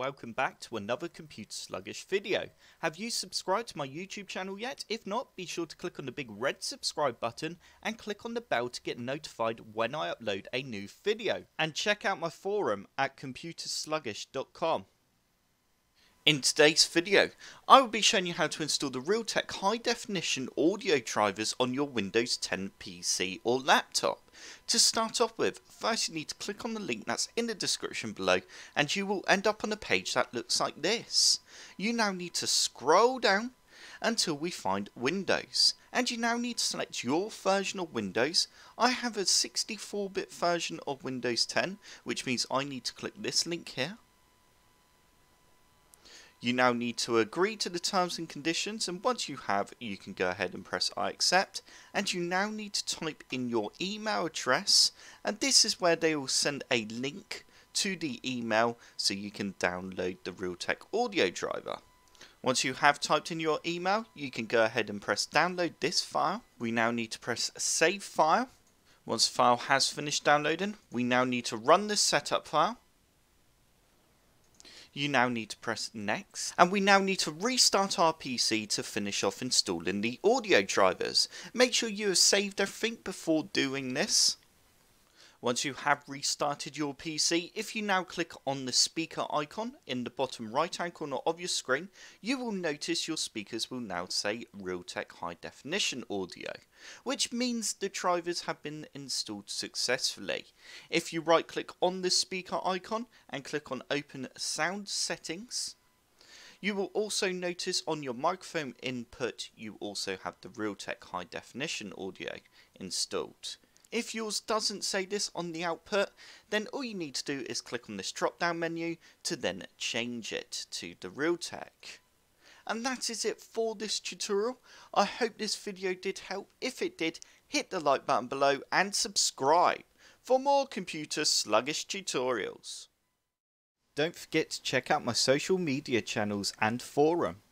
welcome back to another Computer Sluggish video. Have you subscribed to my YouTube channel yet? If not, be sure to click on the big red subscribe button and click on the bell to get notified when I upload a new video. And check out my forum at computersluggish.com. In today's video, I will be showing you how to install the Realtek high definition audio drivers on your Windows 10 PC or laptop. To start off with, first you need to click on the link that's in the description below and you will end up on a page that looks like this. You now need to scroll down until we find Windows. And you now need to select your version of Windows. I have a 64-bit version of Windows 10, which means I need to click this link here. You now need to agree to the terms and conditions and once you have you can go ahead and press I accept and you now need to type in your email address and this is where they will send a link to the email so you can download the Realtek audio driver. Once you have typed in your email you can go ahead and press download this file. We now need to press save file. Once file has finished downloading we now need to run this setup file you now need to press next and we now need to restart our PC to finish off installing the audio drivers. Make sure you have saved everything before doing this. Once you have restarted your PC, if you now click on the speaker icon in the bottom right hand corner of your screen, you will notice your speakers will now say Realtek High Definition Audio, which means the drivers have been installed successfully. If you right click on the speaker icon and click on Open Sound Settings, you will also notice on your microphone input you also have the Realtek High Definition Audio installed. If yours doesn't say this on the output, then all you need to do is click on this drop down menu to then change it to the Realtek. And that is it for this tutorial. I hope this video did help. If it did, hit the like button below and subscribe for more computer sluggish tutorials. Don't forget to check out my social media channels and forum.